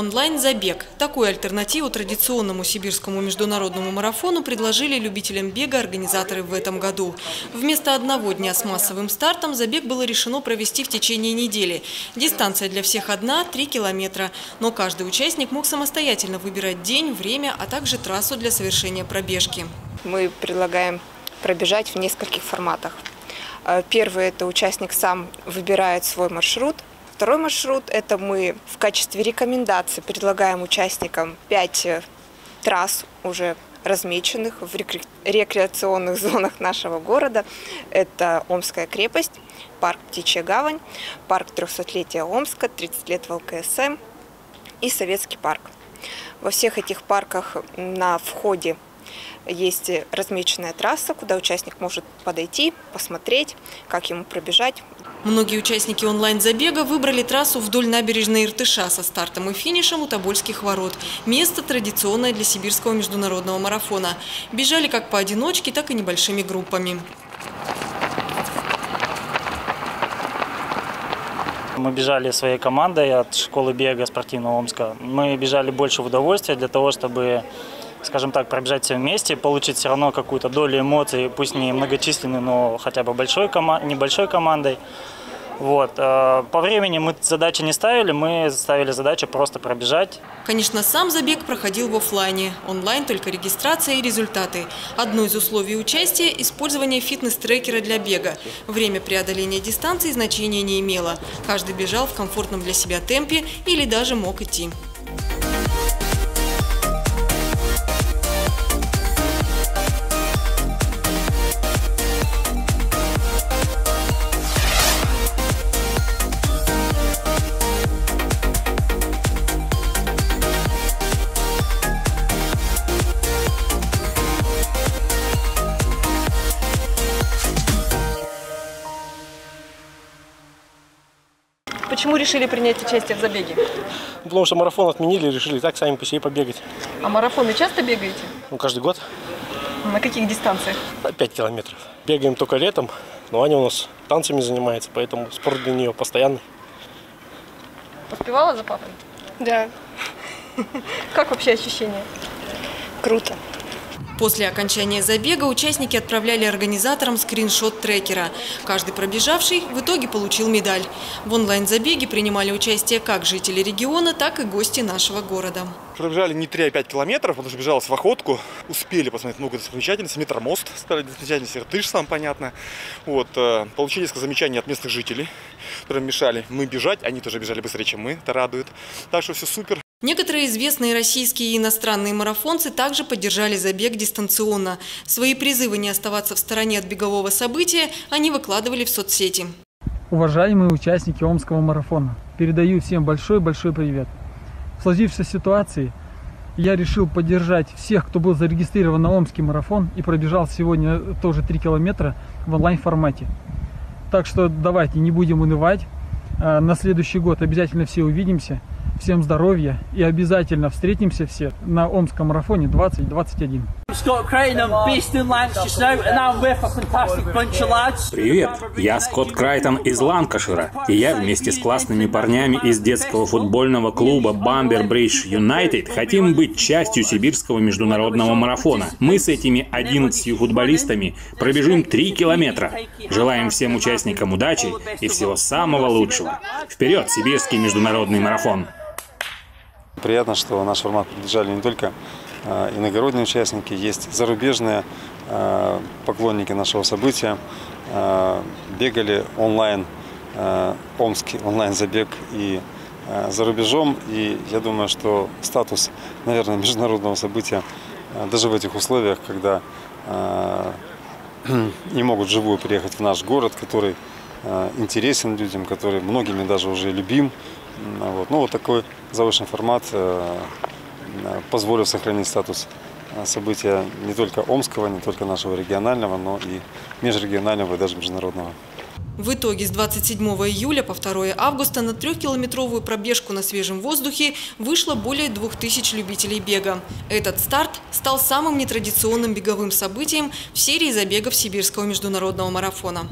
Онлайн-забег. Такую альтернативу традиционному сибирскому международному марафону предложили любителям бега организаторы в этом году. Вместо одного дня с массовым стартом забег было решено провести в течение недели. Дистанция для всех одна – 3 километра. Но каждый участник мог самостоятельно выбирать день, время, а также трассу для совершения пробежки. Мы предлагаем пробежать в нескольких форматах. Э, Первый – это участник сам выбирает свой маршрут. Второй маршрут – это мы в качестве рекомендации предлагаем участникам 5 трасс уже размеченных в рекре- рекреационных зонах нашего города. Это Омская крепость, парк Птичья гавань, парк 300-летия Омска, 30 лет в ЛКСМ и Советский парк. Во всех этих парках на входе есть размеченная трасса, куда участник может подойти, посмотреть, как ему пробежать. Многие участники онлайн-забега выбрали трассу вдоль набережной Иртыша со стартом и финишем у Тобольских ворот. Место традиционное для сибирского международного марафона. Бежали как поодиночке, так и небольшими группами. Мы бежали своей командой от школы бега спортивного Омска. Мы бежали больше в удовольствие для того, чтобы, скажем так, пробежать все вместе, получить все равно какую-то долю эмоций, пусть не многочисленной, но хотя бы большой кома небольшой командой. Вот. э, По времени мы задачи не ставили, мы ставили задачу просто пробежать. Конечно, сам забег проходил в офлайне. Онлайн только регистрация и результаты. Одно из условий участия – использование фитнес-трекера для бега. Время преодоления дистанции значения не имело. Каждый бежал в комфортном для себя темпе или даже мог идти. Почему решили принять участие в забеге? Потому что марафон отменили, решили так сами по себе побегать. А марафоны часто бегаете? Ну, каждый год На каких дистанциях? по 5 километров. Бегаем только летом, но Аня у нас танцами занимается, поэтому спорт для нее постоянный. Успевала за папой? Да, Как вообще ощущения? круто. После окончания забега участники отправляли организаторам скриншот трекера. Каждый пробежавший в итоге получил медаль. В онлайн-забеге принимали участие как жители региона, так и гости нашего города. Пробежали не 3, а 5 километров, потому что бежалось в охотку. Успели посмотреть много достопримечательностей. Метромост, старая достопримечательность, Иртыш, сам понятно. Вот, э, получили несколько замечаний от местных жителей, которые мешали мы бежать. Они тоже бежали быстрее, чем мы, это радует. Так что все супер. Некоторые известные российские и иностранные марафонцы также поддержали забег дистанционно. Свои призывы не оставаться в стороне от бегового события они выкладывали в соцсети. Уважаемые участники Омского марафона, передаю всем большой-большой привет. В сложившейся ситуации я решил поддержать всех, кто был зарегистрирован на Омский марафон и пробежал сегодня тоже 3 километра в онлайн-формате. Так что давайте не будем унывать. А, На следующий год обязательно все увидимся. Всем здоровья и обязательно встретимся все на Омском марафоне 2021. Scott Crane, I'm based in Lancashire just now, and I'm with a fantastic bunch of lads. Привет, я Скотт Крайтон из Ланкашира, и я вместе с классными парнями из детского футбольного клуба Бамбер Бридж Юнайтед хотим быть частью сибирского международного марафона. Мы с этими 11 футболистами пробежим 3 километра. Желаем всем участникам удачи и всего самого лучшего. Вперед, сибирский международный марафон! Приятно, что наш формат поддержали не только э, иногородние участники, есть зарубежные э, поклонники нашего события. Э, Бегали онлайн, омский онлайн-забег и за рубежом. И я думаю, что статус, наверное, международного события даже в этих условиях, когда не могут вживую приехать в наш город, который интересен людям, который многими даже уже любим. Вот. Ну, вот такой завышенный формат э, э, позволил сохранить статус э, события не только омского, не только нашего регионального, но и межрегионального и даже международного. В итоге с 27 июля по 2 августа на трехкилометровую пробежку на свежем воздухе вышло более 2000 любителей бега. Этот старт стал самым нетрадиционным беговым событием в серии забегов Сибирского международного марафона.